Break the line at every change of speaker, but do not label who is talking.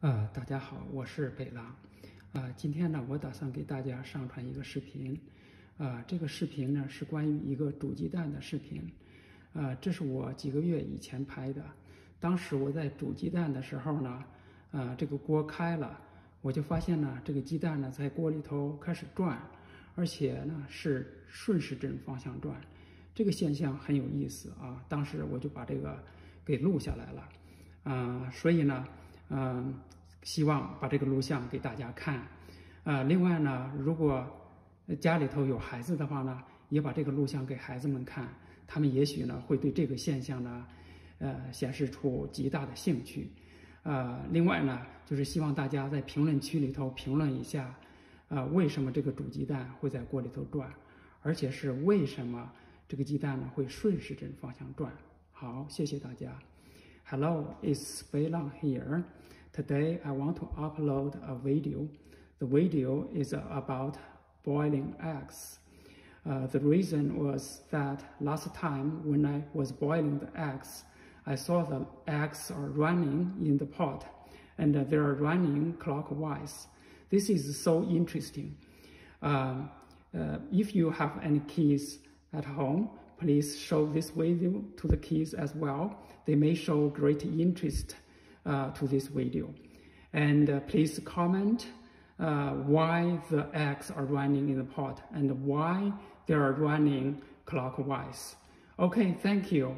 啊，大家好，我是北狼。啊，今天呢，我打算给大家上传一个视频。啊，这个视频呢是关于一个煮鸡蛋的视频。啊，这是我几个月以前拍的。当时我在煮鸡蛋的时候呢，啊，这个锅开了，我就发现呢，这个鸡蛋呢在锅里头开始转，而且呢是顺时针方向转，这个现象很有意思啊。当时我就把这个给录下来了。啊，所以呢。嗯，希望把这个录像给大家看。啊，另外呢，如果家里头有孩子的话呢，也把这个录像给孩子们看，他们也许呢会对这个现象呢，呃，显示出极大的兴趣。呃，另外呢，就是希望大家在评论区里头评论一下，啊，为什么这个煮鸡蛋会在锅里头转，而且是为什么这个鸡蛋呢会顺时针方向转？好，谢谢大家。Hello, it's Beilang here. Today I want to upload a video. The video is about boiling eggs. Uh, the reason was that last time when I was boiling the eggs, I saw the eggs are running in the pot and they are running clockwise. This is so interesting. Uh, uh, if you have any kids at home, please show this video to the kids as well. They may show great interest uh, to this video. And uh, please comment uh, why the eggs are running in the pot and why they are running clockwise. Okay, thank you.